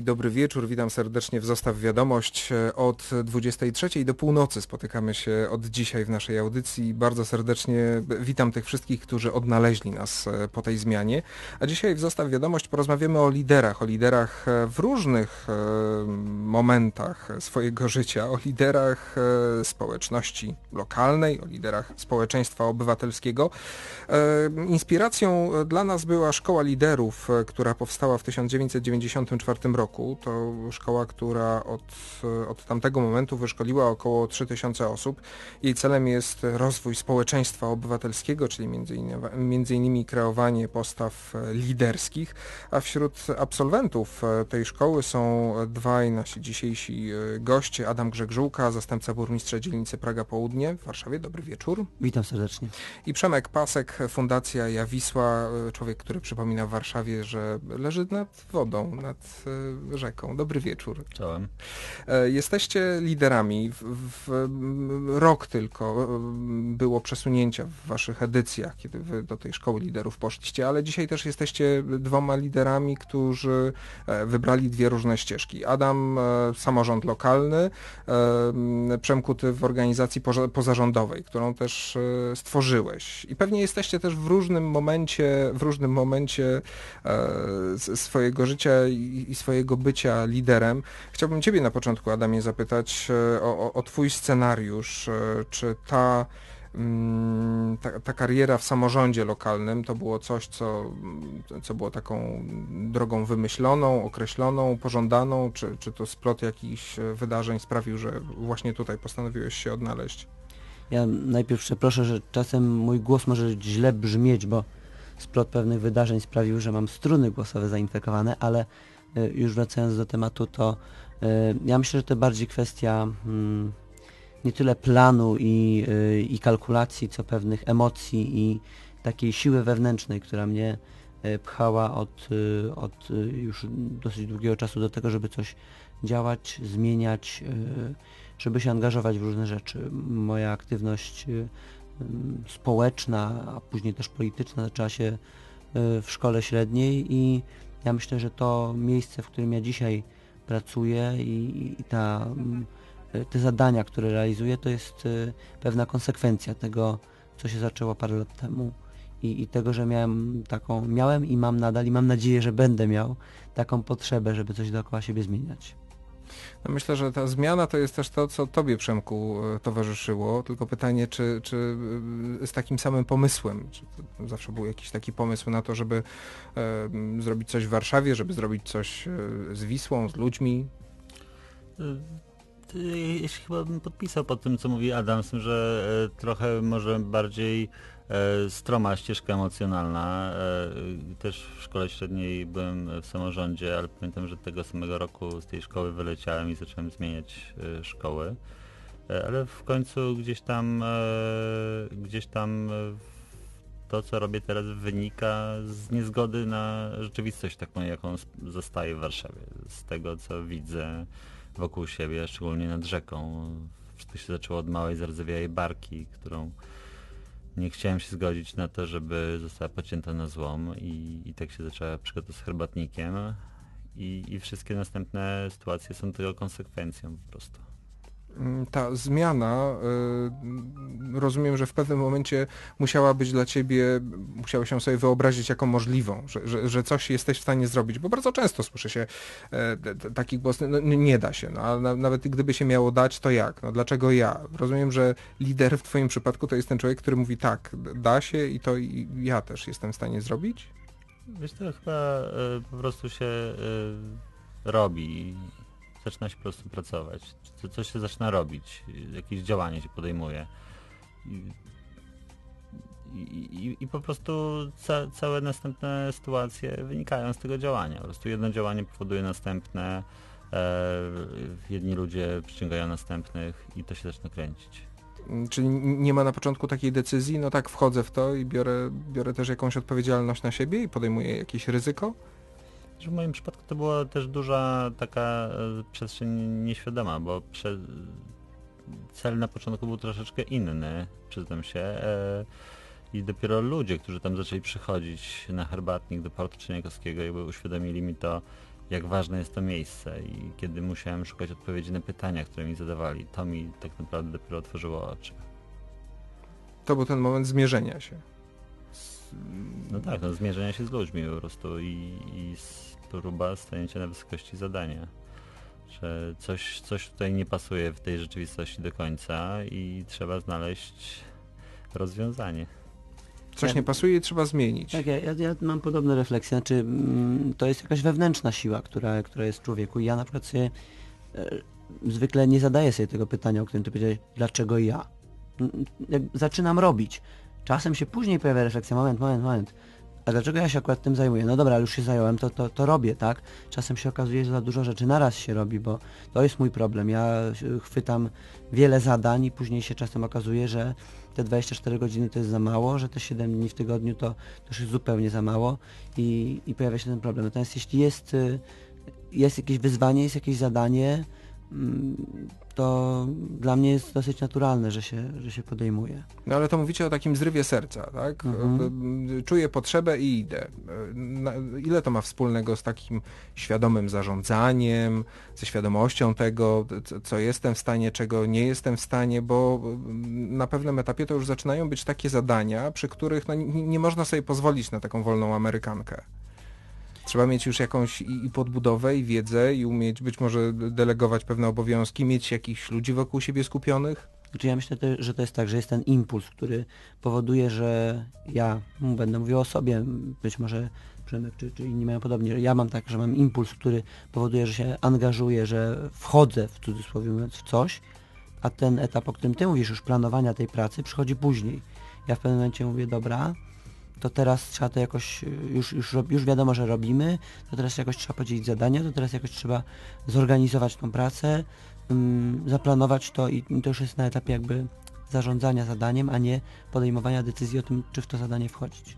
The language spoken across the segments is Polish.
Dobry wieczór, witam serdecznie w Zostaw Wiadomość. Od 23 do północy spotykamy się od dzisiaj w naszej audycji. Bardzo serdecznie witam tych wszystkich, którzy odnaleźli nas e, po tej zmianie. A dzisiaj w Zostaw Wiadomość porozmawiamy o liderach, o liderach e, w różnych e, momentach swojego życia, o liderach społeczności lokalnej, o liderach społeczeństwa obywatelskiego. Inspiracją dla nas była Szkoła Liderów, która powstała w 1994 roku roku. To szkoła, która od, od tamtego momentu wyszkoliła około 3000 osób. Jej celem jest rozwój społeczeństwa obywatelskiego, czyli między innymi, między innymi kreowanie postaw liderskich, a wśród absolwentów tej szkoły są dwaj nasi dzisiejsi goście. Adam Grzegżółka, zastępca burmistrza dzielnicy Praga Południe w Warszawie. Dobry wieczór. Witam serdecznie. I Przemek Pasek, Fundacja Jawisła, człowiek, który przypomina w Warszawie, że leży nad wodą, nad rzeką. Dobry wieczór. Czołem. E, jesteście liderami. W, w, rok tylko e, było przesunięcia w waszych edycjach, kiedy wy do tej szkoły liderów poszliście, ale dzisiaj też jesteście dwoma liderami, którzy e, wybrali dwie różne ścieżki. Adam, samorząd lokalny, Przemku, ty w organizacji pozarządowej, którą też stworzyłeś. I pewnie jesteście też w różnym momencie, w różnym momencie swojego życia i swojego bycia liderem. Chciałbym Ciebie na początku, Adamie, zapytać e, o, o, o Twój scenariusz. E, czy ta, mm, ta, ta, kariera w samorządzie lokalnym to było coś, co, co było taką drogą wymyśloną, określoną, pożądaną, czy, czy to splot jakichś wydarzeń sprawił, że właśnie tutaj postanowiłeś się odnaleźć? Ja najpierw przeproszę, że czasem mój głos może źle brzmieć, bo splot pewnych wydarzeń sprawił, że mam struny głosowe zainfekowane, ale E, już wracając do tematu, to e, ja myślę, że to bardziej kwestia mm, nie tyle planu i, e, i kalkulacji, co pewnych emocji i takiej siły wewnętrznej, która mnie pchała od, od już dosyć długiego czasu do tego, żeby coś działać, zmieniać, żeby się angażować w różne rzeczy. Moja aktywność społeczna, a później też polityczna zaczęła się w szkole średniej i ja myślę, że to miejsce, w którym ja dzisiaj pracuję i, i ta, mm, te zadania, które realizuję, to jest y, pewna konsekwencja tego, co się zaczęło parę lat temu i, i tego, że miałem taką, miałem i mam nadal i mam nadzieję, że będę miał taką potrzebę, żeby coś dookoła siebie zmieniać. No myślę, że ta zmiana to jest też to, co tobie, Przemku, e, towarzyszyło. Tylko pytanie, czy, czy e, z takim samym pomysłem, czy zawsze był jakiś taki pomysł na to, żeby e, zrobić coś w Warszawie, żeby zrobić coś e, z Wisłą, z ludźmi? Jeśli chyba bym podpisał pod tym, co mówi Adam, że trochę może bardziej stroma ścieżka emocjonalna. E, też w szkole średniej byłem w samorządzie, ale pamiętam, że tego samego roku z tej szkoły wyleciałem i zacząłem zmieniać e, szkoły. Ale w końcu gdzieś tam gdzieś tam to, co robię teraz wynika z niezgody na rzeczywistość taką, jaką zostaje w Warszawie. Z tego, co widzę wokół siebie, szczególnie nad rzeką. Wszystko się zaczęło od małej, zardzewiałej barki, którą nie chciałem się zgodzić na to, żeby została pocięta na złom i, i tak się zaczęła przygoda z herbatnikiem i, i wszystkie następne sytuacje są tego konsekwencją po prostu. Mm, ta zmiana, y, rozumiem, że w pewnym momencie musiała być dla ciebie, musiałeś się sobie wyobrazić jako możliwą, że, że, że coś jesteś w stanie zrobić, bo bardzo często słyszę się e, taki głos, no, nie da się, no, a nawet gdyby się miało dać, to jak? No dlaczego ja? Rozumiem, że lider w twoim przypadku to jest ten człowiek, który mówi tak, da się i to i ja też jestem w stanie zrobić? Wiesz, to chyba y, po prostu się y, robi zaczyna się po prostu pracować. Coś się zaczyna robić, jakieś działanie się podejmuje. I, i, i po prostu ca, całe następne sytuacje wynikają z tego działania. Po prostu jedno działanie powoduje następne, e, jedni ludzie przyciągają następnych i to się zaczyna kręcić. Czyli nie ma na początku takiej decyzji, no tak, wchodzę w to i biorę, biorę też jakąś odpowiedzialność na siebie i podejmuję jakieś ryzyko? W moim przypadku to była też duża taka e, przestrzeń nieświadoma, bo prze... cel na początku był troszeczkę inny, przyznam się. E, I dopiero ludzie, którzy tam zaczęli przychodzić na herbatnik do portu Czerniakowskiego, jakby uświadomili mi to, jak ważne jest to miejsce i kiedy musiałem szukać odpowiedzi na pytania, które mi zadawali, to mi tak naprawdę dopiero otworzyło oczy. To był ten moment zmierzenia się. No tak, no zmierzenia się z ludźmi po prostu i, i próba stanięcia na wysokości zadania. Że coś, coś tutaj nie pasuje w tej rzeczywistości do końca i trzeba znaleźć rozwiązanie. Coś nie pasuje i trzeba zmienić. Tak, ja, ja, mam podobne refleksje. Znaczy, mm, to jest jakaś wewnętrzna siła, która, która jest w człowieku. I ja na przykład sobie e, zwykle nie zadaję sobie tego pytania, o którym ty powiedziałeś, dlaczego ja? Mm, Jak zaczynam robić. Czasem się później pojawia refleksja, moment, moment, moment. A dlaczego ja się akurat tym zajmuję? No dobra, już się zająłem, to, to, to robię, tak? Czasem się okazuje, że za dużo rzeczy naraz się robi, bo to jest mój problem. Ja się chwytam wiele zadań i później się czasem okazuje, że te 24 godziny to jest za mało, że te 7 dni w tygodniu to, to już jest zupełnie za mało i, i pojawia się ten problem. Natomiast jeśli jest, y, jest jakieś wyzwanie, jest jakieś zadanie, to dla mnie jest dosyć naturalne, że się, że się podejmuje. No ale to mówicie o takim zrywie serca, tak? Mhm. Czuję potrzebę i idę. Ile to ma wspólnego z takim świadomym zarządzaniem, ze świadomością tego, co jestem w stanie, czego nie jestem w stanie, bo na pewnym etapie to już zaczynają być takie zadania, przy których no, nie, nie można sobie pozwolić na taką wolną Amerykankę. Trzeba mieć już jakąś i, i podbudowę, i wiedzę, i umieć być może delegować pewne obowiązki, mieć jakichś ludzi wokół siebie skupionych. Znaczy ja myślę, że to jest tak, że jest ten impuls, który powoduje, że ja będę mówił o sobie, być może Przemek czy, czy inni mają podobnie. Ja mam tak, że mam impuls, który powoduje, że się angażuję, że wchodzę w cudzysłowie mówiąc w coś, a ten etap, o którym ty mówisz, już planowania tej pracy, przychodzi później. Ja w pewnym momencie mówię, dobra, to teraz trzeba to jakoś, y, już, już, już wiadomo, że robimy, to teraz jakoś trzeba podzielić zadania, to teraz jakoś trzeba zorganizować tą pracę, ym, zaplanować to i to już jest na etapie jakby zarządzania zadaniem, a nie podejmowania decyzji o tym, czy w to zadanie wchodzić.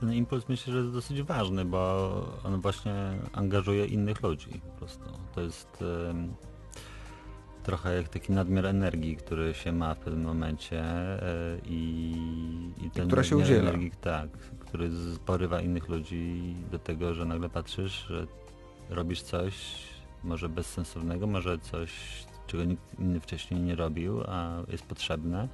Ten impuls myślę, że jest dosyć ważny, bo on właśnie angażuje innych ludzi po prostu. To jest em, trochę jak taki nadmiar energii, który się ma w pewnym momencie e, i, i ten która się nadmiar udziela. energii, tak, który porywa innych ludzi do tego, że nagle patrzysz, że robisz coś może bezsensownego, może coś, czego nikt inny wcześniej nie robił, a jest potrzebne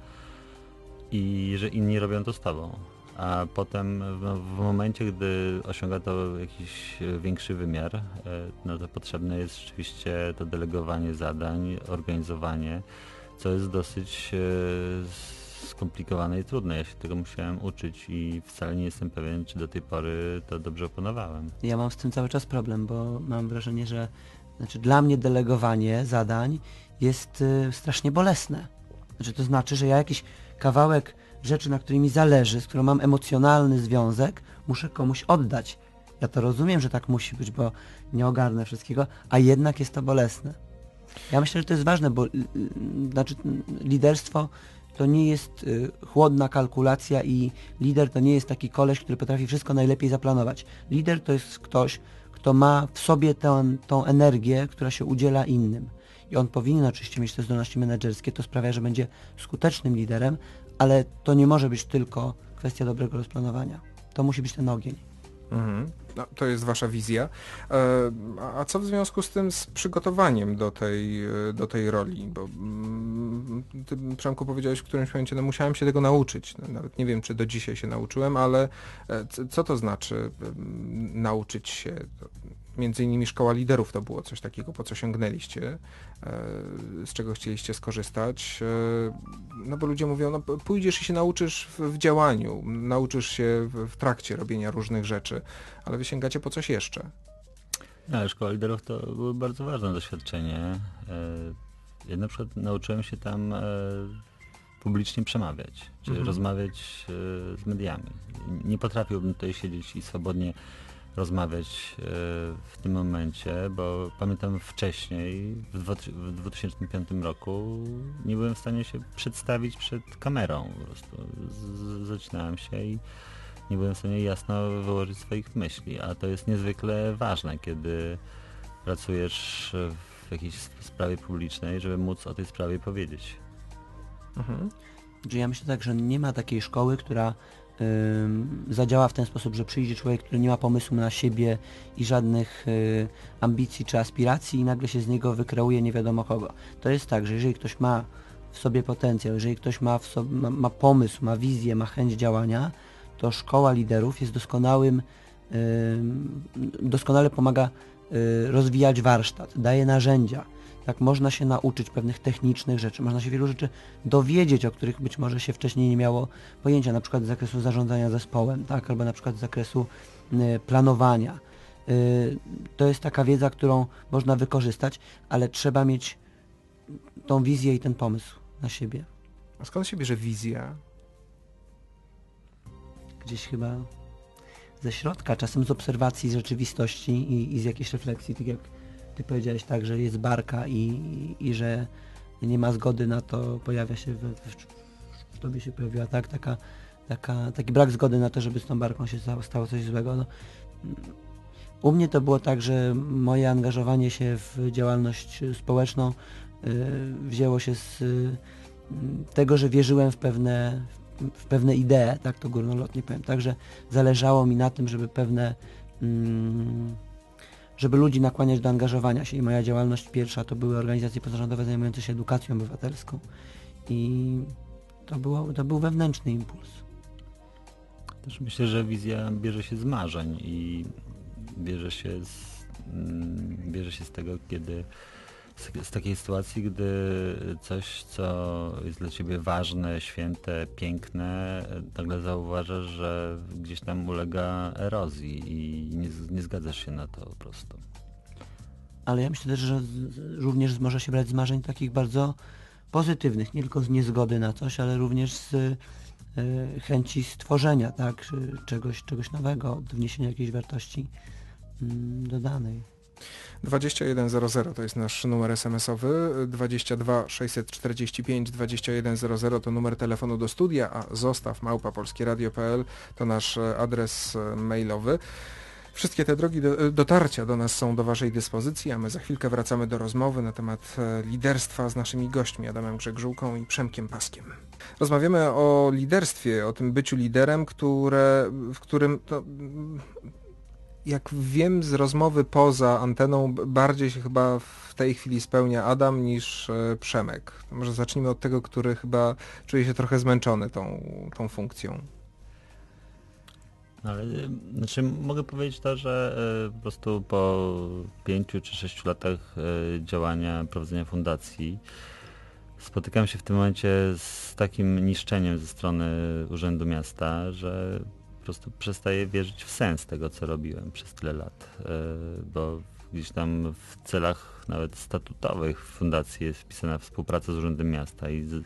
i że inni robią to z tobą. A potem w, momencie, gdy osiąga to jakiś e, większy wymiar, e, no to potrzebne jest rzeczywiście to delegowanie zadań, organizowanie, co jest dosyć e, skomplikowane i trudne. Ja się tego musiałem uczyć i wcale nie jestem pewien, czy do tej pory to dobrze opanowałem. Ja mam z tym cały czas problem, bo mam wrażenie, że znaczy dla mnie delegowanie zadań jest strasznie bolesne. Znaczy to znaczy, że ja jakiś kawałek rzeczy, na której mi zależy, z którą mam emocjonalny związek, muszę komuś oddać. Ja to rozumiem, że tak musi być, bo nie ogarnę wszystkiego, a jednak jest to bolesne. Ja myślę, że to jest ważne, bo y, y, znaczy liderstwo to nie jest y, chłodna kalkulacja i lider to nie jest taki koleś, który potrafi wszystko najlepiej zaplanować. Lider to jest ktoś, kto ma w sobie tę, tą energię, która się udziela innym. I on powinien oczywiście mieć te zdolności menedżerskie, to sprawia, że będzie skutecznym liderem, ale to nie może być tylko kwestia dobrego rozplanowania. To musi być ten ogień. Mhm. No, to jest wasza wizja. E, a- co w związku z tym z przygotowaniem do tej, e, do tej roli? Bo mm, ty, Przemku, powiedziałeś w którymś momencie, no musiałem się tego nauczyć. No, Nawet nie wiem, czy do dzisiaj się nauczyłem, ale e, co to znaczy nauczyć się? Między innymi szkoła liderów to było coś takiego, po co sięgnęliście, e, z czego chcieliście skorzystać. E, No bo ludzie mówią, no pójdziesz i się nauczysz w, w działaniu, nauczysz się w, w trakcie robienia różnych rzeczy, ale wy sięgacie po coś jeszcze. No, ale szkoła liderów to było bardzo ważne doświadczenie. E, Ja na przykład nauczyłem się tam publicznie przemawiać, czy Mhm. rozmawiać z mediami. Nie potrafiłbym tutaj siedzieć i swobodnie rozmawiać e, w tym momencie, bo pamiętam wcześniej, w dwa- w 2005 roku, nie byłem w stanie się przedstawić przed kamerą. Po prostu zaczynałem się i nie byłem w stanie jasno wyłożyć swoich myśli, a to jest niezwykle ważne, kiedy pracujesz w jakiejś sprawie publicznej, żeby móc o tej sprawie powiedzieć. Mhm. Że ja myślę tak, że nie ma takiej szkoły, która zadziała w ten sposób, że przyjdzie człowiek, który nie ma pomysłu na siebie i żadnych y, ambicji czy aspiracji i nagle się z niego wykreuje nie wiadomo kogo. To jest tak, że jeżeli ktoś ma w sobie potencjał, jeżeli ktoś ma, sobie, ma, ma pomysł, ma wizję, ma chęć działania, to szkoła liderów jest doskonałym, ym, doskonale pomaga y, rozwijać warsztat, daje narzędzia. Tak można się nauczyć pewnych technicznych rzeczy, można się wielu rzeczy dowiedzieć, o których być może się wcześniej nie miało pojęcia, na przykład z zakresu zarządzania zespołem, tak, albo na przykład z zakresu y, planowania. Y, to jest taka wiedza, którą można wykorzystać, ale trzeba mieć tą wizję i ten pomysł na siebie. A skąd się bierze wizja? Gdzieś chyba ze środka, czasem z obserwacji z rzeczywistości i, i z jakiejś refleksji, tak jak ty powiedziałeś tak, że jest barka i, i że nie ma zgody na to, pojawia się w, w, w tobie się pojawiła tak, taka, taka, taki brak zgody na to, żeby z tą barką się stało, coś złego. No, u mnie to było tak, że moje angażowanie się w działalność społeczną y, wzięło się z y, tego, że wierzyłem w pewne, w pewne idee, tak? To górnolotnie powiem, także zależało mi na tym, żeby pewne mm, żeby ludzi nakłaniać do angażowania się i moja działalność pierwsza to były organizacje pozarządowe zajmujące się edukacją obywatelską i to, było, to był wewnętrzny impuls. Też myślę, że wizja bierze się z marzeń i bierze się z, mm, bierze się z tego, kiedy z, z takiej sytuacji, gdy coś, co jest dla ciebie ważne, święte, piękne, nagle zauważasz, że gdzieś tam ulega erozji i nie, nie zgadzasz się na to po prostu. Ale ja myślę też, że również może się brać z marzeń takich bardzo pozytywnych, nie tylko z niezgody na coś, ale również z y, chęci stworzenia tak, czegoś, czegoś nowego, wniesienia jakiejś wartości y, dodanej. 2100 to jest nasz numer SMS-owy, 22 645 2100 to numer telefonu do studia, a zostaw małpa polskieradio.pl to nasz e, adres e, mailowy. Wszystkie te drogi do, e, dotarcia do nas są do Waszej dyspozycji, a my za chwilkę wracamy do rozmowy na temat liderstwa z naszymi gośćmi, Adamem Grzegżółką i Przemkiem Paskiem. Rozmawiamy o liderstwie, o tym byciu liderem, które, w którym no, jak wiem z rozmowy poza anteną, bardziej się chyba w tej chwili spełnia Adam niż e, Przemek. może zacznijmy od tego, który chyba czuje się trochę zmęczony tą, tą funkcją. No, ale znaczy mogę powiedzieć to, że e, po prostu po pięciu czy sześciu latach e, działania, prowadzenia fundacji spotykam się w tym momencie z takim niszczeniem ze strony Urzędu Miasta, że po prostu przestaję wierzyć w sens tego, co robiłem przez tyle lat, e, bo gdzieś tam w celach nawet statutowych fundacji jest wpisana współpraca z Urzędem Miasta i z,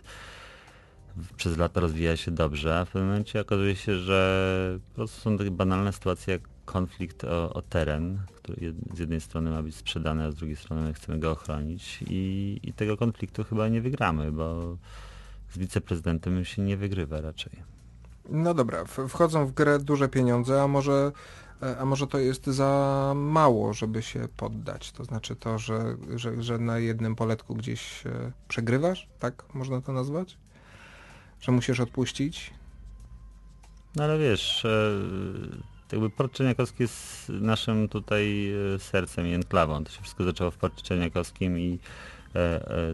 przez lata rozwija się dobrze, a w pewnym momencie okazuje się, że po prostu są takie banalne sytuacje jak konflikt o, o teren, który z jednej strony ma być sprzedany, a z drugiej strony chcemy go ochronić i, i tego konfliktu chyba nie wygramy, bo z wiceprezydentem się nie wygrywa raczej. No dobra, wchodzą w grę duże pieniądze, a może, e, a może to jest za mało, żeby się poddać? To znaczy to, że, że, że na jednym poletku gdzieś e, przegrywasz? Tak można to nazwać? Że musisz odpuścić? No ale wiesz, e, jakby Port Czerniakowski jest naszym tutaj sercem i enklawą. To się wszystko zaczęło w Porcie Czerniakowskim i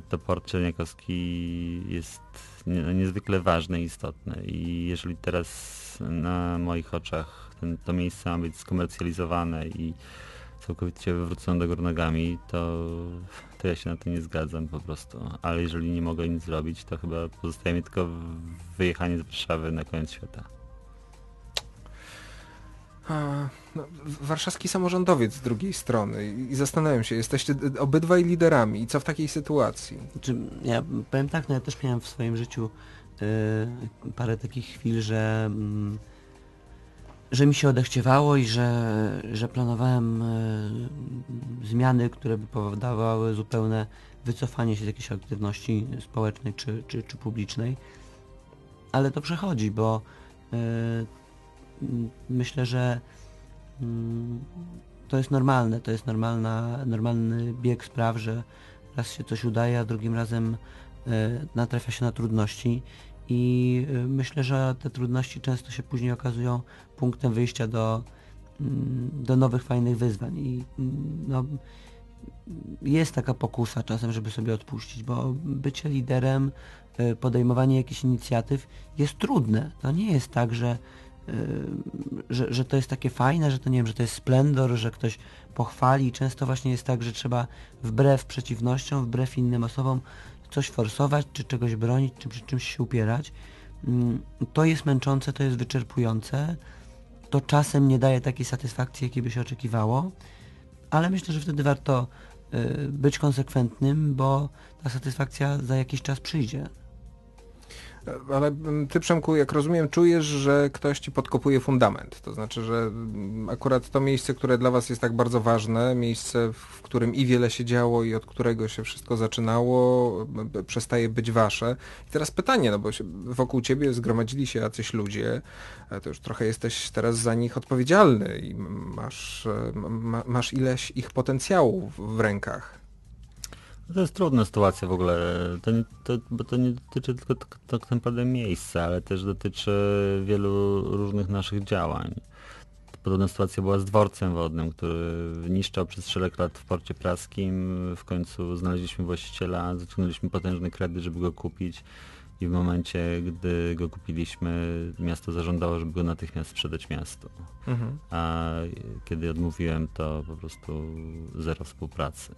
to Port Czerniakowski jest niezwykle ważne i istotne i jeżeli teraz na moich oczach ten, to miejsce ma być skomercjalizowane i całkowicie wywrócone do góry nogami, to, to ja się na to nie zgadzam po prostu. Ale jeżeli nie mogę nic zrobić, to chyba pozostaje mi tylko wyjechanie z Warszawy na koniec świata. A, no, warszawski samorządowiec z drugiej strony i zastanawiam się, jesteście obydwaj liderami i co w takiej sytuacji? Znaczy, ja powiem tak, no ja też miałem w swoim życiu y, parę takich chwil, że, y, że mi się odechciewało i że, że planowałem y, zmiany, które by powodowały zupełne wycofanie się z jakiejś aktywności społecznej czy, czy, czy publicznej. Ale to przechodzi, bo myślę, że mm, to jest normalne, to jest normalna, normalny bieg spraw, że raz się coś udaje, a drugim razem e, natrafia się na trudności i y, myślę, że te trudności często się później okazują punktem wyjścia do, mm, do nowych, fajnych wyzwań i mm, no, jest taka pokusa czasem, żeby sobie odpuścić, bo bycie liderem, y, podejmowanie jakichś inicjatyw jest trudne. To nie jest tak, że, że, że to jest takie fajne, że to nie wiem, że to jest splendor, że ktoś pochwali. Często właśnie jest tak, że trzeba wbrew przeciwnościom, wbrew innym osobom coś forsować, czy czegoś bronić, czy przy czymś się upierać. Mm, to jest męczące, to jest wyczerpujące. To czasem nie daje takiej satysfakcji, jakiej by się oczekiwało, ale myślę, że wtedy warto y, być konsekwentnym, bo ta satysfakcja za jakiś czas przyjdzie. Ale mm, ty, Przemku, jak rozumiem, czujesz, że ktoś ci podkopuje fundament. To znaczy, że mm, akurat to miejsce, które dla was jest tak bardzo ważne, miejsce, w którym i wiele się działo i od którego się wszystko zaczynało, przestaje być wasze. I teraz pytanie, no bo wokół ciebie zgromadzili się jacyś ludzie, to już trochę jesteś teraz za nich odpowiedzialny i masz, e, ma, masz ileś ich potencjału w rękach. To jest trudna sytuacja w ogóle, to nie, to, bo to nie dotyczy tylko tak naprawdę miejsca, ale też dotyczy wielu różnych naszych działań. Podobna sytuacja była z dworcem wodnym, który niszczał przez szereg lat w porcie praskim. W końcu znaleźliśmy właściciela, zaciągnęliśmy potężny kredyt, żeby go kupić i w momencie, gdy go kupiliśmy, miasto zażądało, żeby go natychmiast sprzedać miastu. Mhm. A kiedy odmówiłem, to po prostu zero współpracy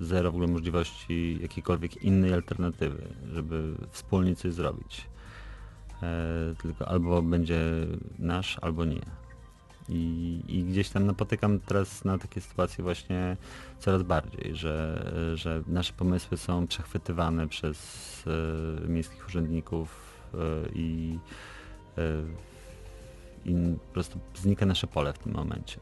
zero w ogóle możliwości jakiejkolwiek innej alternatywy, żeby wspólnie coś zrobić. E, tylko albo będzie nasz, albo nie. I, I, gdzieś tam napotykam teraz na takie sytuacje właśnie coraz bardziej, że, że nasze pomysły są przechwytywane przez e, miejskich urzędników e, i, e, i po prostu znika nasze pole w tym momencie.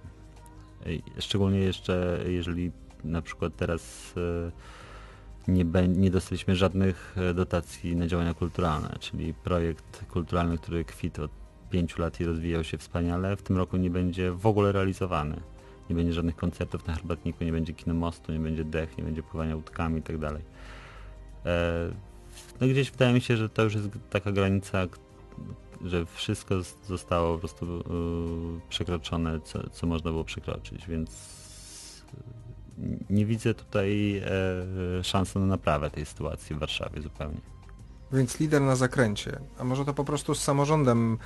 Szczególnie jeszcze, jeżeli na przykład teraz e, nie, nie dostaliśmy żadnych e, dotacji na działania kulturalne, czyli projekt kulturalny, który kwitł od pięciu lat i rozwijał się wspaniale, w tym roku nie będzie w ogóle realizowany. Nie będzie żadnych koncertów na Herbatniku, nie będzie kino mostu, nie będzie dech, nie będzie pływania łódkami itd. Tak e, no gdzieś wydaje mi się, że to już jest taka granica, że wszystko zostało po prostu przekroczone, co, co można było przekroczyć, więc nie widzę tutaj e, szansy na naprawę tej sytuacji w Warszawie zupełnie. Więc lider na zakręcie. A może to po prostu z samorządem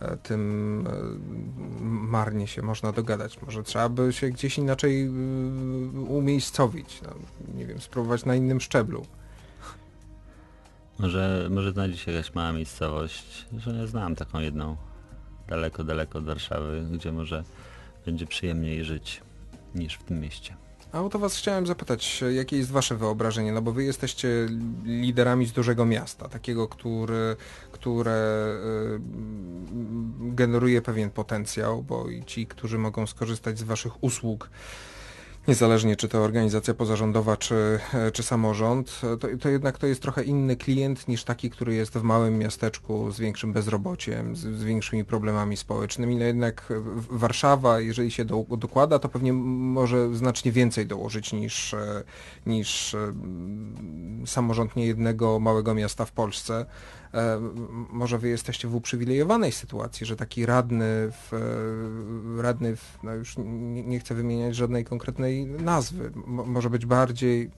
e, tym e, marnie się można dogadać. Może trzeba by się gdzieś inaczej umiejscowić. No, nie wiem, spróbować na innym szczeblu. Może, może znajdzie się jakaś mała miejscowość, że nie znam taką jedną daleko, daleko od Warszawy, gdzie może będzie przyjemniej żyć niż w tym mieście. A o to was chciałem zapytać, jakie jest wasze wyobrażenie, no bo wy jesteście liderami z dużego miasta, takiego, który, które y, generuje pewien potencjał, bo i ci, którzy mogą skorzystać z waszych usług, niezależnie czy to organizacja pozarządowa, czy, czy samorząd, to, to jednak to jest trochę inny klient niż taki, który jest w małym miasteczku z większym bezrobociem, z, z większymi problemami społecznymi. No jednak Warszawa, jeżeli się do, dokłada, to pewnie może znacznie więcej dołożyć niż, niż samorząd niejednego małego miasta w Polsce. E, może wy jesteście w uprzywilejowanej sytuacji, że taki radny, w, e, radny w, no już nie, nie chcę wymieniać żadnej konkretnej nazwy, może być bardziej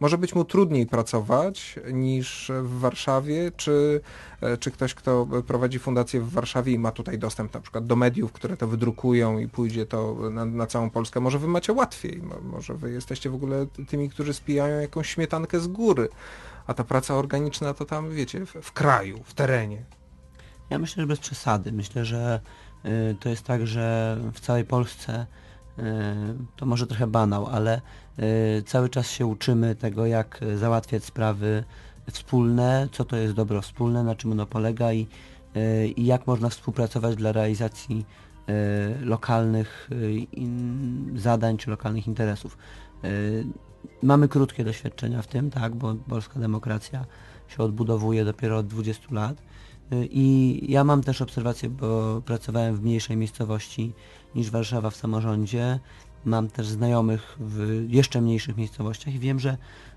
może być mu trudniej pracować niż w Warszawie, czy, e, czy ktoś, kto prowadzi fundację w Warszawie i ma tutaj dostęp na przykład do mediów, które to wydrukują i pójdzie to na, na całą Polskę, może wy macie łatwiej, może wy jesteście w ogóle tymi, którzy spijają jakąś śmietankę z góry a ta praca organiczna to tam, wiecie, w, w kraju, w terenie. Ja myślę, że bez przesady. Myślę, że y, to jest tak, że w całej Polsce to może trochę banał, ale y, cały czas się uczymy tego, jak załatwiać sprawy wspólne, co to jest dobro wspólne, na czym ono polega i, y, i jak można współpracować dla realizacji y, lokalnych zadań czy lokalnych interesów mamy krótkie doświadczenia w tym, tak, bo polska demokracja się odbudowuje dopiero od 20 lat. I ja mam też obserwację, bo pracowałem w mniejszej miejscowości niż Warszawa w samorządzie. Mam też znajomych w jeszcze mniejszych miejscowościach i wiem, że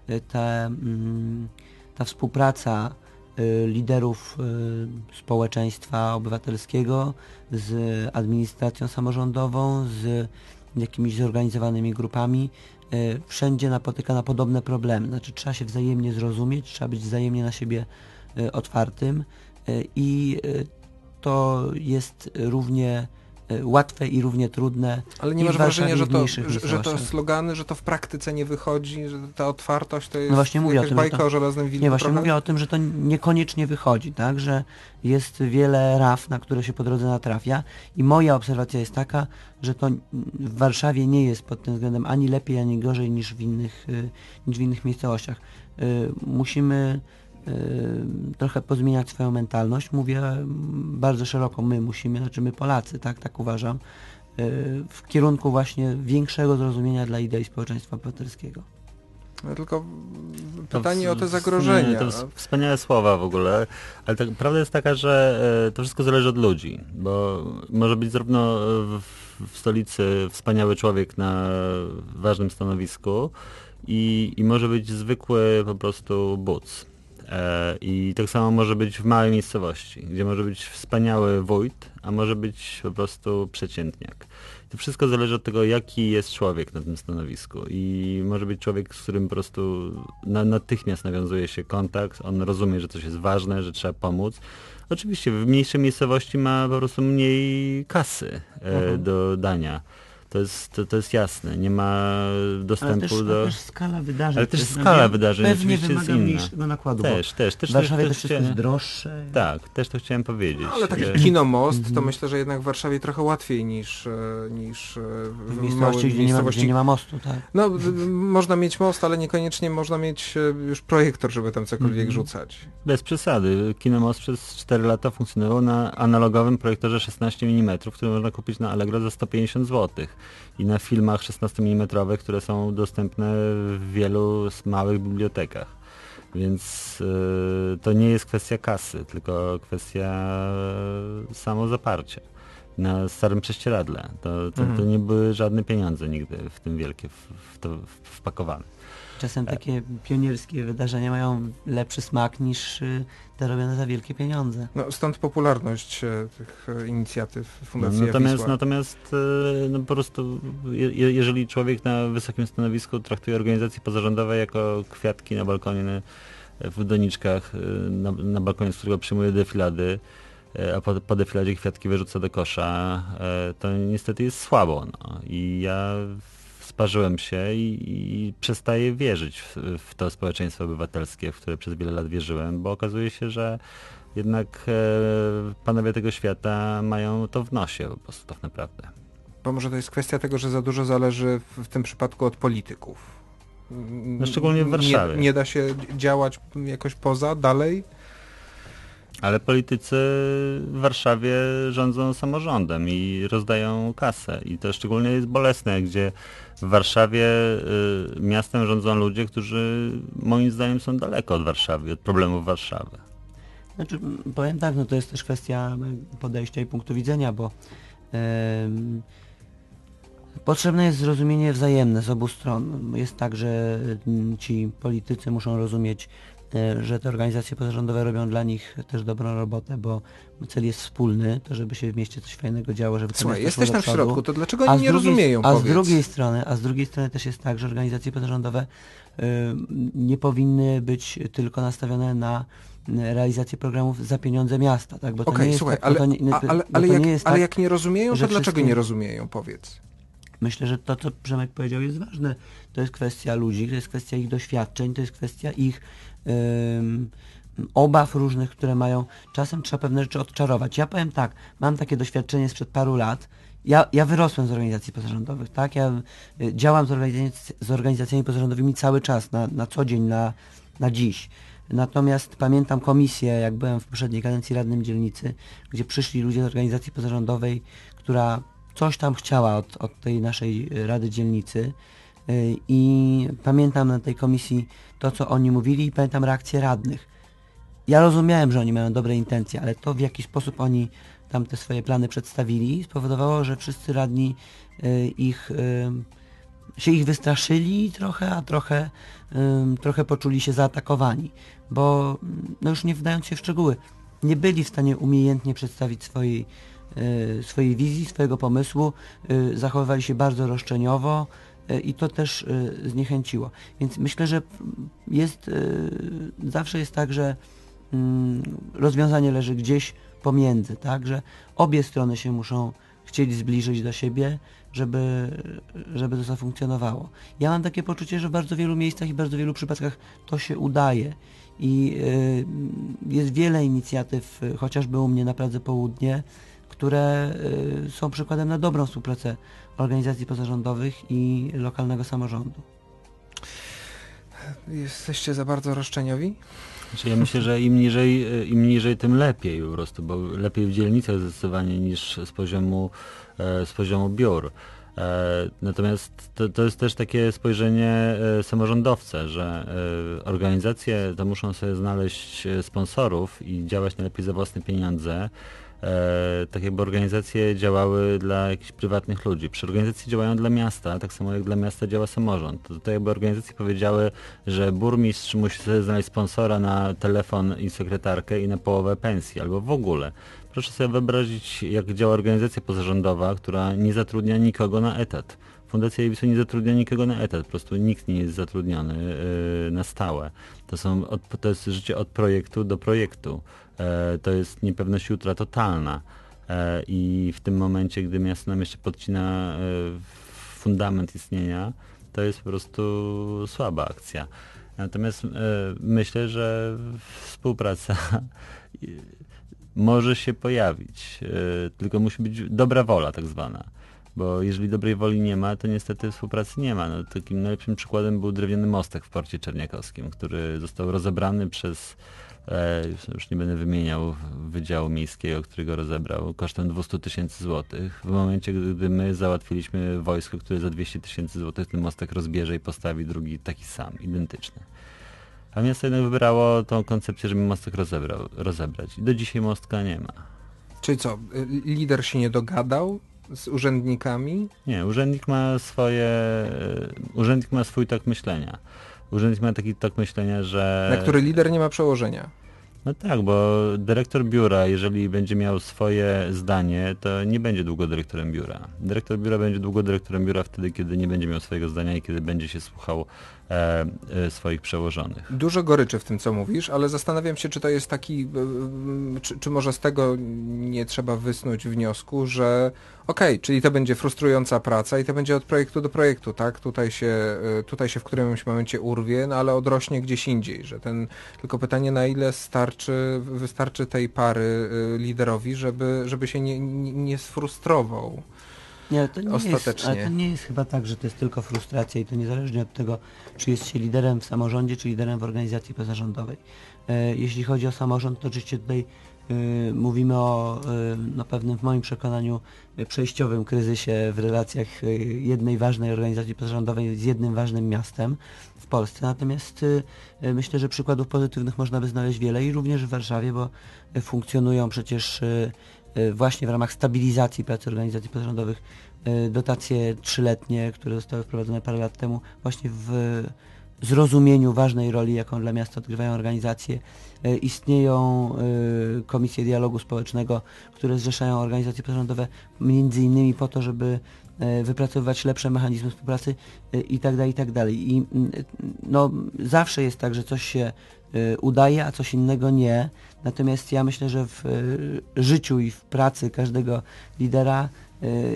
y, ta, mm, ta współpraca y, liderów y, społeczeństwa obywatelskiego, z administracją samorządową, z jakimiś zorganizowanymi grupami. Wszędzie napotyka na podobne problemy. Znaczy trzeba się wzajemnie zrozumieć, trzeba być wzajemnie na siebie otwartym i to jest równie łatwe i równie trudne Ale nie masz wrażenia, że to, że, że to slogany, że to w praktyce nie wychodzi, że ta otwartość to jest No właśnie mówię o tym, że bajka to- o żelaznym wilku Nie, właśnie trochę? mówię o tym, że to niekoniecznie wychodzi, tak? Że jest wiele raf, na które się po drodze natrafia i moja obserwacja jest taka, że to w Warszawie nie jest pod tym względem ani lepiej, ani gorzej niż w innych, y, niż w innych miejscowościach. Y, Musimy trochę pozmieniać swoją mentalność. Mówię mm, bardzo szeroko, my musimy, znaczy my Polacy, tak, tak uważam, y, w kierunku właśnie większego zrozumienia dla idei społeczeństwa obywatelskiego. No, Tylko To pytanie o te zagrożenia. To ws- wspaniałe słowa w ogóle, ale tak, prawda jest taka, że e, to wszystko zależy od ludzi, bo może być zarówno w, w stolicy wspaniały człowiek na ważnym stanowisku i, i może być zwykły po prostu buc. E, I tak samo może być w małej miejscowości, gdzie może być wspaniały wójt, a może być po prostu przeciętniak. To wszystko zależy od tego, jaki jest człowiek na tym stanowisku. I może być człowiek, z którym po prostu na, natychmiast nawiązuje się kontakt, on rozumie, że coś jest ważne, że trzeba pomóc. Oczywiście w mniejszej miejscowości ma po prostu mniej kasy e, Mhm. do dania. To jest, to, to jest jasne. Nie ma Ale dostępu też, do... ale też skala wydarzeń. Ale też to jest skala nagle wydarzeń pewnie wymaga inna. mniejszego nakładu, bo Też, też, też. w Warszawie też, to wszystko jest droższe. Tak, też to chciałem powiedzieć. No, ale takie że- kino most, to Mhm. myślę, że jednak w Warszawie trochę łatwiej niż, e, niż e, W miejscowości, gdzie nie, ma, gdzie nie ma mostu, tak. No, można mieć most, ale niekoniecznie można mieć e, już projektor, żeby tam cokolwiek Mhm. rzucać. Bez przesady. Kinomos przez 4 lata funkcjonował na analogowym projektorze 16 mm, który można kupić na Allegro za 150 zł. I na filmach 16 mm, które są dostępne w wielu małych bibliotekach. Więc y, to nie jest kwestia kasy, tylko kwestia samozaparcia. Na starym prześcieradle. To, to, to Mhm. nie były żadne pieniądze nigdy w tym wielkie w, w to wpakowane. Czasem takie pionierskie wydarzenia mają lepszy smak niż y, te robione za wielkie pieniądze. No, stąd popularność e, tych e, inicjatyw No, Fundacji natomiast Wisła. natomiast e, no po prostu je, je- jeżeli człowiek na wysokim stanowisku traktuje organizacje pozarządowe jako kwiatki na balkonie w doniczkach, na, na balkonie, z którego przyjmuje defilady, a po, po defiladzie kwiatki wyrzuca do kosza, to niestety jest słabo. No. I ja sparzyłem się i, i przestaję wierzyć w, w to społeczeństwo obywatelskie, w które przez wiele lat wierzyłem, bo okazuje się, że jednak e, panowie tego świata mają to w nosie po prostu tak naprawdę. Bo może to jest kwestia tego, że za dużo zależy w, w tym przypadku od polityków. No, szczególnie w Warszawie. Nie, nie da się działać jakoś poza, dalej? Ale politycy w Warszawie rządzą samorządem i rozdają kasę. I to szczególnie jest bolesne, gdzie w Warszawie y, miastem rządzą ludzie, którzy moim zdaniem są daleko od Warszawy, od problemów Warszawy. Znaczy, powiem tak, no to jest też kwestia y, podejścia i punktu widzenia, bo em, potrzebne jest zrozumienie wzajemne z obu stron. Jest tak, że mm, ci politycy muszą rozumieć, e, że te organizacje pozarządowe robią dla nich też dobrą robotę, bo cel jest wspólny, to żeby się w mieście coś fajnego działo, żeby Słuchaj, jesteś tam w środku, to dlaczego oni z nie drugiej, rozumieją, a z powiedz? drugiej strony, a z drugiej strony też jest tak, że organizacje pozarządowe y, nie powinny być tylko nastawione na y, realizację programów za pieniądze miasta, tak? Bo to Okej, nie jest słuchaj, tak, ale, nie, a, ale, ale, jak, nie jest ale tak, jak nie rozumieją, to że dlaczego nie rozumieją, powiedz? Myślę, że to, co Przemek powiedział, jest ważne. To jest kwestia ludzi, to jest kwestia ich doświadczeń, to jest kwestia ich obaw różnych, które mają. Czasem trzeba pewne rzeczy odczarować. Ja powiem tak, mam takie doświadczenie sprzed paru lat. Ja, ja wyrosłem z organizacji pozarządowych, tak? Ja y, działam z, organizac- z organizacjami pozarządowymi cały czas, na, na co dzień, na, na dziś. Natomiast pamiętam komisję, jak byłem w poprzedniej kadencji radnym dzielnicy, gdzie przyszli ludzie z organizacji pozarządowej, która coś tam chciała od, od tej naszej y, rady dzielnicy y, i pamiętam na tej komisji to, co oni mówili i pamiętam reakcję radnych. Ja rozumiałem, że oni mają dobre intencje, ale to w jaki sposób oni tam te swoje plany przedstawili spowodowało, że wszyscy radni y, ich y, się ich wystraszyli trochę, a trochę, trochę poczuli się zaatakowani, bo no już nie wdając się w szczegóły, nie byli w stanie umiejętnie przedstawić swojej, y, swojej wizji, swojego pomysłu, zachowywali się bardzo roszczeniowo i to też y, zniechęciło. Więc myślę, że jest, y, zawsze jest tak, że mm, rozwiązanie leży gdzieś pomiędzy, tak, że obie strony się muszą chcieli zbliżyć do siebie, żeby, żeby to zafunkcjonowało. Ja mam takie poczucie, że w bardzo wielu miejscach i bardzo wielu przypadkach to się udaje. I jest wiele inicjatyw, chociażby u mnie na Pradze Południe, które są przykładem na dobrą współpracę organizacji pozarządowych i lokalnego samorządu. Jesteście za bardzo roszczeniowi? Znaczy ja myślę, że im niżej, e, im niżej, tym lepiej po prostu, bo lepiej w dzielnicach zdecydowanie niż z poziomu, e, z poziomu biur. E, natomiast to, to jest też takie spojrzenie samorządowca, że organizacje to muszą sobie znaleźć sponsorów i działać najlepiej za własne pieniądze e, tak jakby organizacje działały dla jakichś prywatnych ludzi. Przy organizacji działają dla miasta, tak samo jak dla miasta działa samorząd. To, jakby organizacje powiedziały, że burmistrz musi sobie znaleźć sponsora na telefon i sekretarkę i na połowę pensji, albo w ogóle. Proszę sobie wyobrazić, jak działa organizacja pozarządowa, która nie zatrudnia nikogo na etat. Fundacja Jewisu nie zatrudnia nikogo na etat, po prostu nikt nie jest zatrudniony yy, na stałe. To, są od, to jest życie od projektu do projektu. E, to jest niepewność jutra totalna. E, I w tym momencie, gdy miasto nam jeszcze podcina e, fundament istnienia, to jest po prostu słaba akcja. Natomiast myślę, że współpraca może się pojawić, tylko musi być dobra wola tak zwana. Bo jeżeli dobrej woli nie ma, to niestety współpracy nie ma. No, takim najlepszym przykładem był drewniany mostek w porcie czerniakowskim, który został rozebrany przez już nie będę wymieniał Wydziału Miejskiego, który go rozebrał, kosztem 200 tysięcy złotych. W momencie, gdy my załatwiliśmy wojsko, które za 200 tysięcy złotych ten mostek rozbierze i postawi drugi taki sam, identyczny. A miasto jednak wybrało tą koncepcję, żeby mostek rozebrał, rozebrać. I do dzisiaj mostka nie ma. Czyli co, lider się nie dogadał z urzędnikami? Nie, urzędnik ma swoje, urzędnik ma swój tok myślenia. Urzędnik ma taki tok myślenia, że... Na który lider nie ma przełożenia. No tak, bo dyrektor biura, jeżeli będzie miał swoje zdanie, to nie będzie długo dyrektorem biura. Dyrektor biura będzie długo dyrektorem biura wtedy, kiedy nie będzie miał swojego zdania i kiedy będzie się słuchał e, e, swoich przełożonych. Dużo goryczy w tym, co mówisz, ale zastanawiam się, czy to jest taki, e, e, czy, czy może z tego nie trzeba wysnuć wniosku, że okej, okay, czyli to będzie frustrująca praca i to będzie od projektu do projektu, tak? Tutaj się, e, tutaj się w którymś momencie urwie, no ale odrośnie gdzieś indziej, że ten, tylko pytanie na ile starczy, wystarczy tej pary liderowi, żeby, żeby się nie, nie, nie sfrustrował. Nie, to nie ostatecznie. Jest, ale to nie jest chyba tak, że to jest tylko frustracja i to niezależnie od tego, czy jest się liderem w samorządzie, czy liderem w organizacji pozarządowej. E, jeśli chodzi o samorząd, to oczywiście tutaj mówimy o e, na pewnym, w moim przekonaniu, przejściowym kryzysie w relacjach jednej ważnej organizacji pozarządowej z jednym ważnym miastem w Polsce. Natomiast myślę, że przykładów pozytywnych można by znaleźć wiele i również w Warszawie, bo funkcjonują przecież Y, właśnie w ramach stabilizacji pracy organizacji pozarządowych y, dotacje trzyletnie, które zostały wprowadzone parę lat temu właśnie w zrozumieniu ważnej roli, jaką dla miasta odgrywają organizacje. Y, istnieją komisje dialogu społecznego, które zrzeszają organizacje pozarządowe między innymi po to, żeby wypracowywać lepsze mechanizmy współpracy i tak dalej, i tak dalej. I no, zawsze jest tak, że coś się udaje, a coś innego nie. Natomiast ja myślę, że w e, życiu i w pracy każdego lidera e,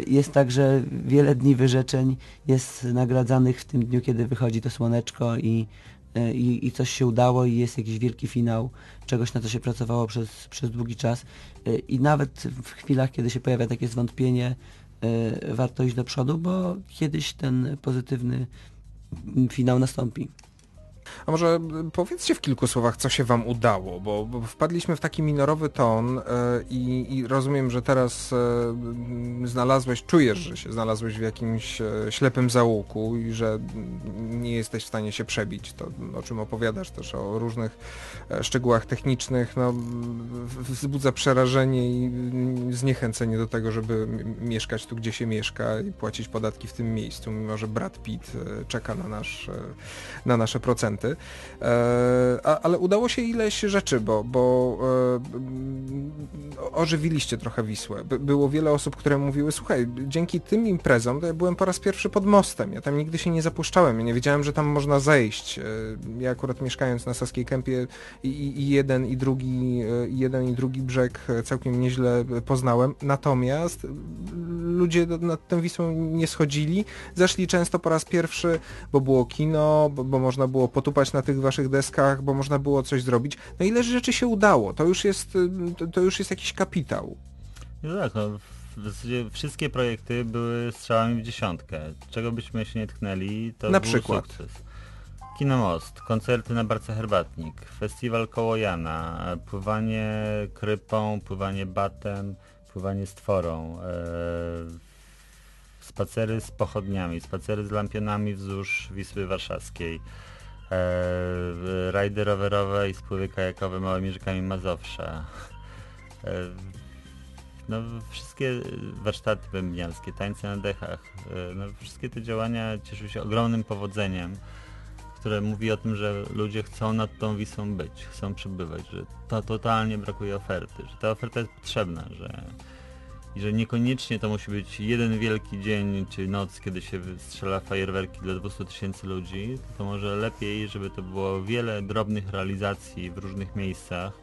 jest tak, że wiele dni wyrzeczeń jest nagradzanych w tym dniu, kiedy wychodzi to słoneczko i, e, i, i coś się udało i jest jakiś wielki finał czegoś, na co się pracowało przez, przez długi czas. I nawet w chwilach, kiedy się pojawia takie zwątpienie, warto iść do przodu, bo kiedyś ten pozytywny finał nastąpi. A może powiedzcie w kilku słowach, co się wam udało, bo, wpadliśmy w taki minorowy ton e, i, i, rozumiem, że teraz e, znalazłeś, czujesz, że się znalazłeś w jakimś e, ślepym zaułku i że nie jesteś w stanie się przebić. To, o czym opowiadasz też, o różnych e, szczegółach technicznych, no, wzbudza przerażenie i zniechęcenie do tego, żeby mieszkać tu, gdzie się mieszka i płacić podatki w tym miejscu, mimo że Brad Pitt e, czeka na, nasz, e, na nasze procenty. E, ale udało się ileś rzeczy, bo, bo e, ożywiliście trochę Wisłę. Było wiele osób, które mówiły, słuchaj, dzięki tym imprezom to ja byłem po raz pierwszy pod mostem, ja tam nigdy się nie zapuszczałem, ja nie wiedziałem, że tam można zejść. E, ja akurat mieszkając na Saskiej Kępie i, i jeden i drugi i jeden i drugi brzeg całkiem nieźle poznałem, natomiast ludzie nad tę Wisłą nie schodzili, zeszli często po raz pierwszy, bo było kino, bo, bo można było potupać na tych waszych deskach, bo można było coś zrobić. No ile rzeczy się udało? To już jest, to, to już jest jakiś kapitał. No tak, no, wszystkie projekty były strzałami w dziesiątkę. Czego byśmy się nie tknęli, to na był przykład. sukces. Kinemost, koncerty na Barce Herbatnik, festiwal Kołojana, pływanie krypą, pływanie batem, pływanie stworą, e, spacery z pochodniami, spacery z lampionami wzdłuż Wisły Warszawskiej, e, rajdy rowerowe i spływy kajakowe małymi rzekami Mazowsza. E, no, wszystkie warsztaty bębniarskie, tańce na dechach, e, no, wszystkie te działania cieszyły się ogromnym powodzeniem, które mówi o tym, że ludzie chcą nad tą Wisą być, chcą przebywać, że to totalnie brakuje oferty, że ta oferta jest potrzebna, że i że niekoniecznie to musi być jeden wielki dzień czy noc, kiedy się strzela fajerwerki dla 200 tysięcy ludzi, to może lepiej, żeby to było wiele drobnych realizacji w różnych miejscach,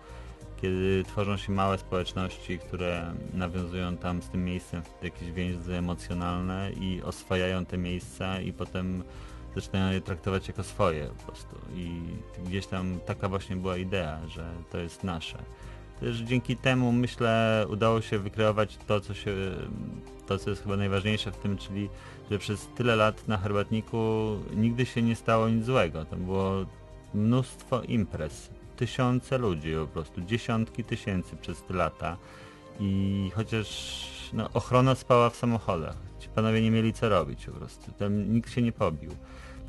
kiedy tworzą się małe społeczności, które nawiązują tam z tym miejscem jakieś więzy emocjonalne i oswajają te miejsca i potem zaczynają je traktować jako swoje po prostu. I gdzieś tam taka właśnie była idea, że to jest nasze też dzięki temu myślę udało się wykreować to, co się, to co jest chyba najważniejsze w tym, czyli że przez tyle lat na herbatniku nigdy się nie stało nic złego. To było mnóstwo imprez, tysiące ludzi po prostu, dziesiątki tysięcy przez te lata i chociaż no, ochrona spała w samochodach, ci panowie nie mieli co robić po prostu, tam nikt się nie pobił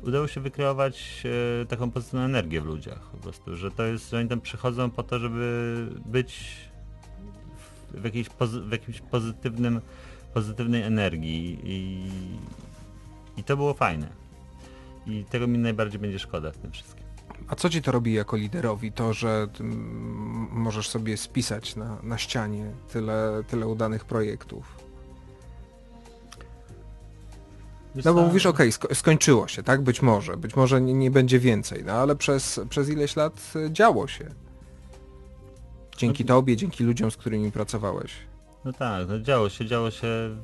udało się wykreować e, taką pozytywną energię w ludziach po prostu, że to jest, że oni tam przychodzą po to, żeby być w, jakiejś, w jakimś pozytywnym, pozytywnej energii i, i to było fajne. I tego mi najbardziej będzie szkoda w tym wszystkim. A co ci to robi jako liderowi? To, że możesz sobie spisać na, na ścianie tyle, tyle udanych projektów? No bo mówisz, okej, okay, skończyło się, tak? Być może, być może nie, nie, będzie więcej, no ale przez, przez ileś lat e, działo się. Dzięki no tobie, dzięki ludziom, z którymi pracowałeś. No tak, no działo się, działo się.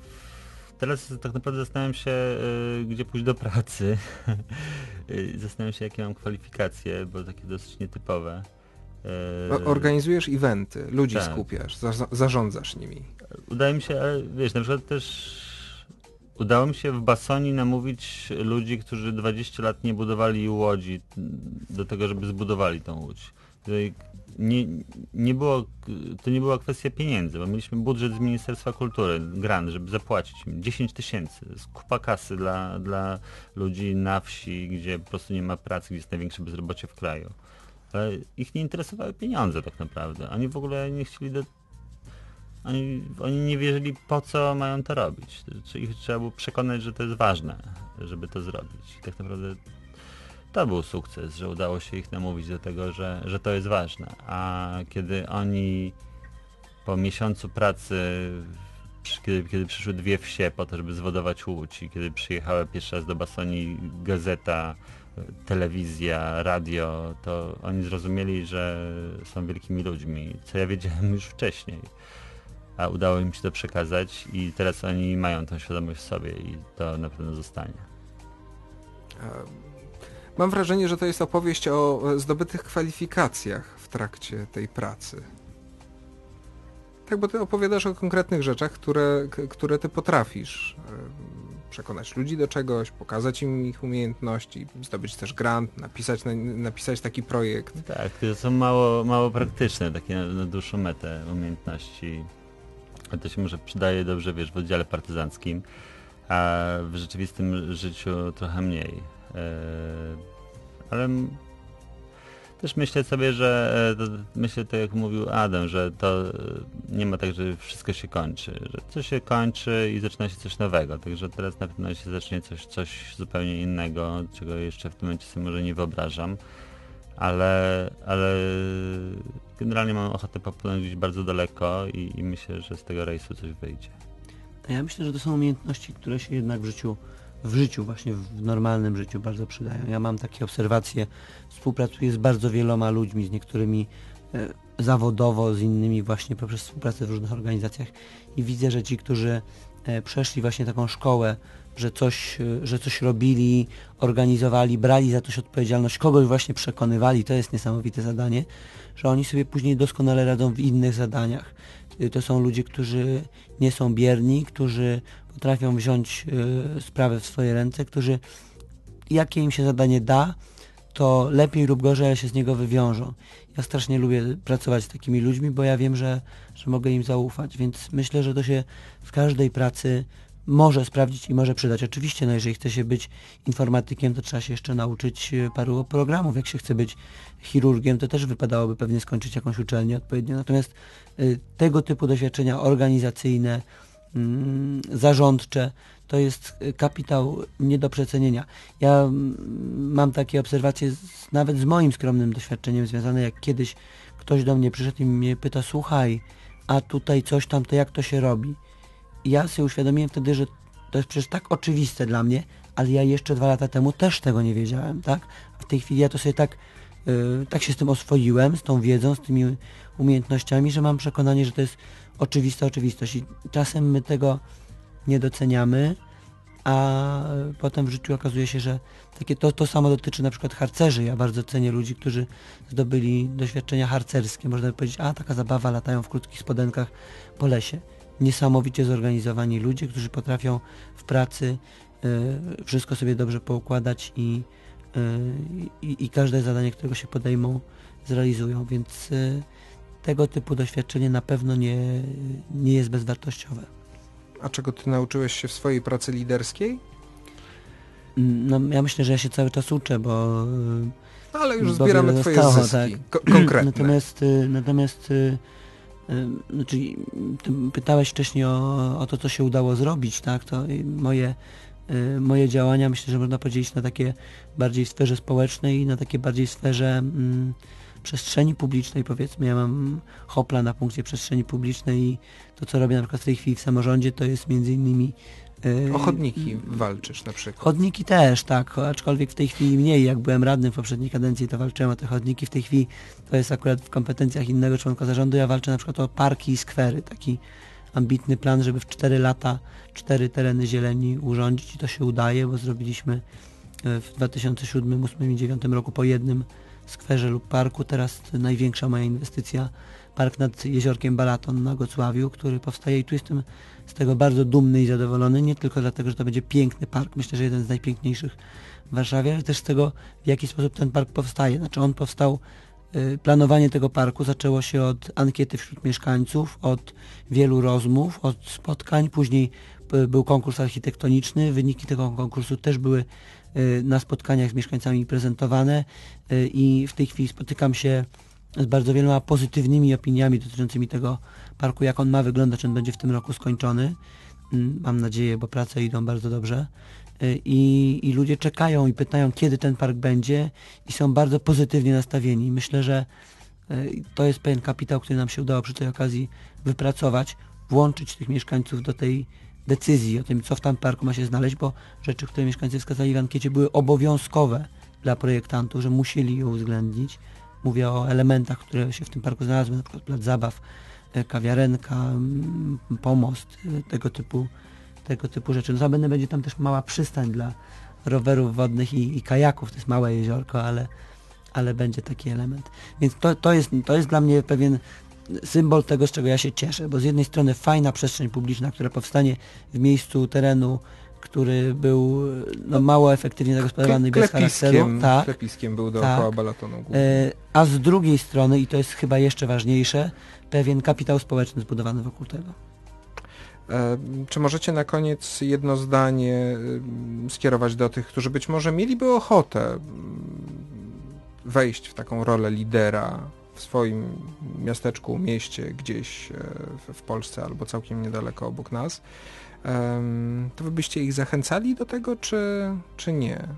Teraz tak naprawdę zastanawiam się, y, gdzie pójść do pracy. zastanawiam się, jakie mam kwalifikacje, bo takie dosyć nietypowe. Organizujesz eventy, ludzi tak. skupiasz, za, zarządzasz nimi. Udaje mi się, ale wiesz, na przykład też Udało mi się w Basonii namówić ludzi, którzy 20 lat nie budowali łodzi do tego, żeby zbudowali tą łódź. Nie, nie było, to nie była kwestia pieniędzy, bo mieliśmy budżet z Ministerstwa Kultury, grant, żeby zapłacić im 10 tysięcy. Kupa kasy dla, dla ludzi na wsi, gdzie po prostu nie ma pracy, gdzie jest największe bezrobocie w kraju. Ale ich nie interesowały pieniądze tak naprawdę. Oni w ogóle nie chcieli do oni, oni nie wierzyli po co mają to robić. Czyli trzeba było przekonać, że to jest ważne, żeby to zrobić. I tak naprawdę to był sukces, że udało się ich namówić do tego, że, że to jest ważne. A kiedy oni po miesiącu pracy, kiedy, kiedy przyszły dwie wsie po to, żeby zwodować łódź i kiedy przyjechała pierwszy raz do Basonii gazeta, telewizja, radio, to oni zrozumieli, że są wielkimi ludźmi, co ja wiedziałem już wcześniej a udało im się to przekazać i teraz oni mają tę świadomość w sobie i to na pewno zostanie. Mam wrażenie, że to jest opowieść o zdobytych kwalifikacjach w trakcie tej pracy. Tak, bo ty opowiadasz o konkretnych rzeczach, które, które ty potrafisz przekonać ludzi do czegoś, pokazać im ich umiejętności, zdobyć też grant, napisać, napisać taki projekt. Tak, to są mało, mało praktyczne, takie na, na dłuższą metę umiejętności. To się może przydaje dobrze, wiesz, w oddziale partyzanckim, a w rzeczywistym życiu trochę mniej. E, ale też myślę sobie, że e, myślę tak jak mówił Adam, że to e, nie ma tak, że wszystko się kończy, że coś się kończy i zaczyna się coś nowego, także teraz na pewno się zacznie coś, coś zupełnie innego, czego jeszcze w tym momencie sobie może nie wyobrażam, ale, ale generalnie mam ochotę popłynąć gdzieś bardzo daleko i, i myślę, że z tego rejsu coś wyjdzie. Ja myślę, że to są umiejętności, które się jednak w życiu w życiu, właśnie w normalnym życiu bardzo przydają. Ja mam takie obserwacje, współpracuję z bardzo wieloma ludźmi, z niektórymi e, zawodowo, z innymi właśnie poprzez współpracę w różnych organizacjach i widzę, że ci, którzy e, przeszli właśnie taką szkołę, że coś, e, że coś robili, organizowali, brali za coś odpowiedzialność, kogoś właśnie przekonywali, to jest niesamowite zadanie, że oni sobie później doskonale radzą w innych zadaniach. To są ludzie, którzy nie są bierni, którzy potrafią wziąć y, sprawę w swoje ręce, którzy jakie im się zadanie da, to lepiej lub gorzej się z niego wywiążą. Ja strasznie lubię pracować z takimi ludźmi, bo ja wiem, że, że mogę im zaufać, więc myślę, że to się w każdej pracy może sprawdzić i może przydać. Oczywiście, no jeżeli chce się być informatykiem, to trzeba się jeszcze nauczyć y, paru programów. Jak się chce być chirurgiem, to też wypadałoby pewnie skończyć jakąś uczelnię odpowiednio. Natomiast y, tego typu doświadczenia organizacyjne, Mm, zarządcze, to jest kapitał nie do przecenienia. Ja mm, mam takie obserwacje z, nawet z moim skromnym doświadczeniem związane, jak kiedyś ktoś do mnie przyszedł i mnie pyta, słuchaj, a tutaj coś tam, to jak to się robi? Ja sobie uświadomiłem wtedy, że to jest przecież tak oczywiste dla mnie, ale ja jeszcze dwa lata temu też tego nie wiedziałem, tak? A w tej chwili ja to sobie tak, yy, tak się z tym oswoiłem, z tą wiedzą, z tymi umiejętnościami, że mam przekonanie, że to jest oczywista oczywistość i czasem my tego nie doceniamy, a potem w życiu okazuje się, że takie to, to samo dotyczy na przykład harcerzy. Ja bardzo cenię ludzi, którzy zdobyli doświadczenia harcerskie. Można by powiedzieć, a taka zabawa, latają w krótkich spodenkach po lesie. Niesamowicie zorganizowani ludzie, którzy potrafią w pracy y, wszystko sobie dobrze poukładać i, y, i, każde zadanie, którego się podejmą, zrealizują. Więc y, tego typu doświadczenie na pewno nie, nie jest bezwartościowe. A czego ty nauczyłeś się w swojej pracy liderskiej? No, ja myślę, że ja się cały czas uczę, bo... No, ale już zbieramy twoje zostało, zyski, tak. konkretne. Natomiast, y, natomiast y, znaczy, pytałeś wcześniej o, o to, co się udało zrobić, tak? To moje, moje działania myślę, że można podzielić na takie bardziej w sferze społecznej i na takie bardziej w sferze mm, przestrzeni publicznej, powiedzmy, ja mam hopla na punkcie przestrzeni publicznej i to, co robię na przykład w tej chwili w samorządzie, to jest między innymi o chodniki walczysz na przykład. Chodniki też, tak, aczkolwiek w tej chwili mniej, jak byłem radnym w poprzedniej kadencji, to walczyłem o te chodniki, w tej chwili to jest akurat w kompetencjach innego członka zarządu, ja walczę na przykład o parki i skwery, taki ambitny plan, żeby w 4 lata cztery tereny zieleni urządzić i to się udaje, bo zrobiliśmy e, w 2007, 2008 i 2009 roku po jednym skwerze lub parku. Teraz największa moja inwestycja, park nad jeziorkiem Balaton na Gocławiu, który powstaje. I tu jestem z tego bardzo dumny i zadowolony, nie tylko dlatego, że to będzie piękny park, myślę, że jeden z najpiękniejszych w Warszawie, ale też z tego, w jaki sposób ten park powstaje. Znaczy on powstał, y, planowanie tego parku zaczęło się od ankiety wśród mieszkańców, od wielu rozmów, od spotkań, później y, był konkurs architektoniczny, wyniki tego konkursu też były Y, na spotkaniach z mieszkańcami prezentowane i w tej chwili spotykam się z bardzo wieloma pozytywnymi opiniami dotyczącymi tego parku, jak on ma wyglądać, on będzie w tym roku skończony. Mm, mam nadzieję, bo prace idą bardzo dobrze. Y, I, I ludzie czekają i pytają, kiedy ten park będzie i są bardzo pozytywnie nastawieni. Myślę, że to jest pewien kapitał, który nam się udało przy tej okazji wypracować, włączyć tych mieszkańców do tej decyzji o tym, co w tam parku ma się znaleźć, bo rzeczy, które mieszkańcy wskazali w ankiecie, były obowiązkowe dla projektantów, że musieli je uwzględnić. Mówię o elementach, które się w tym parku znalazły, na przykład plac zabaw, e, kawiarenka, pomost, e, tego typu, tego typu rzeczy. No zapewne będzie tam też mała przystań dla rowerów wodnych i, i kajaków, to jest małe jeziorko, ale, ale będzie taki element. Więc to, to, jest, to jest dla mnie pewien symbol tego, z czego ja się cieszę, bo z jednej strony fajna przestrzeń publiczna, która powstanie w miejscu terenu, który był no, mało efektywnie zagospodarowany bez charakteru. Tak. klepiskiem był dookoła Tak. balatonu. głównie. E, A z drugiej strony, i to jest chyba jeszcze ważniejsze, pewien kapitał społeczny zbudowany wokół tego. E, Czy możecie na koniec jedno zdanie skierować do tych, którzy być może mieliby ochotę mm, wejść w taką rolę lidera w swoim miasteczku, mieście, gdzieś e, w- Polsce albo całkiem niedaleko obok nas? To wy byście ich zachęcali do tego, czy, czy nie?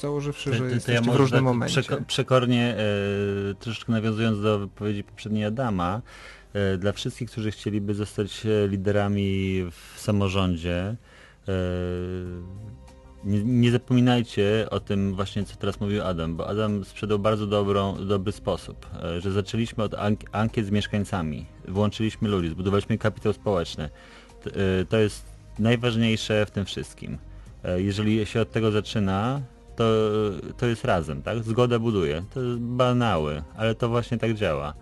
Założywszy, że jesteście w różnym tak momencie. przeko- przekornie, e, troszeczkę nawiązując do wypowiedzi poprzedniej Adama, e, dla wszystkich, którzy chcieliby zostać e, liderami w samorządzie, e, nie, nie zapominajcie o tym właśnie, co teraz mówił Adam, bo Adam sprzedał bardzo dobrą, dobry sposób, e, że zaczęliśmy od ank- ankiet z mieszkańcami, włączyliśmy ludzi, zbudowaliśmy kapitał społeczny. E, To jest najważniejsze w tym wszystkim. E, Jeżeli się od tego zaczyna, to, to jest razem, tak? Zgoda buduje. To jest banały, ale to właśnie tak działa.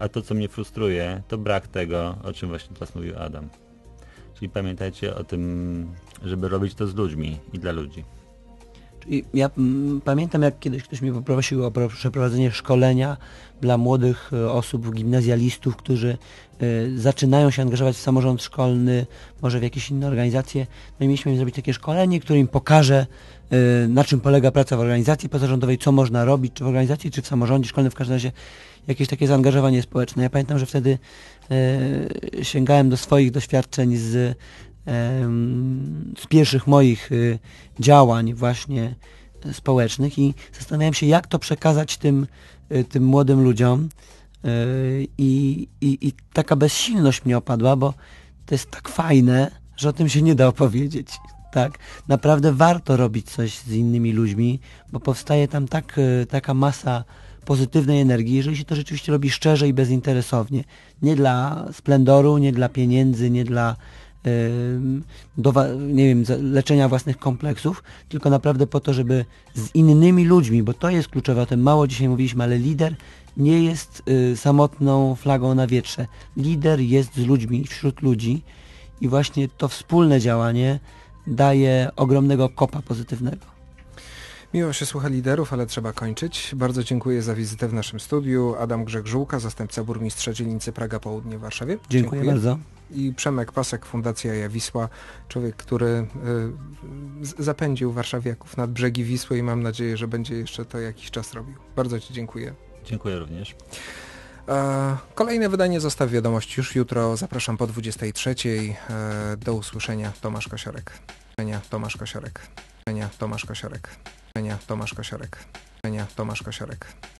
A to, co mnie frustruje, to brak tego, o czym właśnie teraz mówił Adam. Czyli pamiętajcie o tym, żeby robić to z ludźmi i dla ludzi. I ja mm, pamiętam, jak kiedyś ktoś mnie poprosił o pro- przeprowadzenie szkolenia dla młodych e, osób, gimnazjalistów, którzy e, zaczynają się angażować w samorząd szkolny, może w jakieś inne organizacje. No i mieliśmy im zrobić takie szkolenie, które im pokaże, e, na czym polega praca w organizacji pozarządowej, co można robić, czy w organizacji, czy w samorządzie szkolnym, w każdym razie jakieś takie zaangażowanie społeczne. Ja pamiętam, że wtedy e, sięgałem do swoich doświadczeń z em, z pierwszych moich y, działań właśnie y, społecznych i zastanawiałem się, jak to przekazać tym, y, tym młodym ludziom i, i, i taka bezsilność mnie opadła, bo to jest tak fajne, że o tym się nie da opowiedzieć. Tak, naprawdę warto robić coś z innymi ludźmi, bo powstaje tam tak, taka masa pozytywnej energii, jeżeli się to rzeczywiście robi szczerze i bezinteresownie. Nie dla splendoru, nie dla pieniędzy, nie dla dowa- nie wiem, leczenia własnych kompleksów, tylko naprawdę po to, żeby z innymi ludźmi, bo to jest kluczowe, o tym mało dzisiaj mówiliśmy, ale lider nie jest y, samotną flagą na wietrze. Lider jest z ludźmi, wśród ludzi i właśnie to wspólne działanie daje ogromnego kopa pozytywnego. Miło się słucha liderów, ale trzeba kończyć. Bardzo dziękuję za wizytę w naszym studiu. Adam Grzegżółka, zastępca burmistrza dzielnicy Praga Południe w Warszawie. Dziękuję, bardzo. I Przemek Pasek, Fundacja Jawisła, człowiek, który y, zapędził warszawiaków nad brzegi Wisły i mam nadzieję, że będzie jeszcze to jakiś czas robił. Bardzo Ci dziękuję. Dziękuję również. Kolejne wydanie Zostaw Wiadomość już jutro. Zapraszam po 23. E, Do usłyszenia. Tomasz Kosiorek. Tomasz Kosiorek. Tomasz Kosiorek. Tomasz Kosiorek. Tomasz Kosiorek.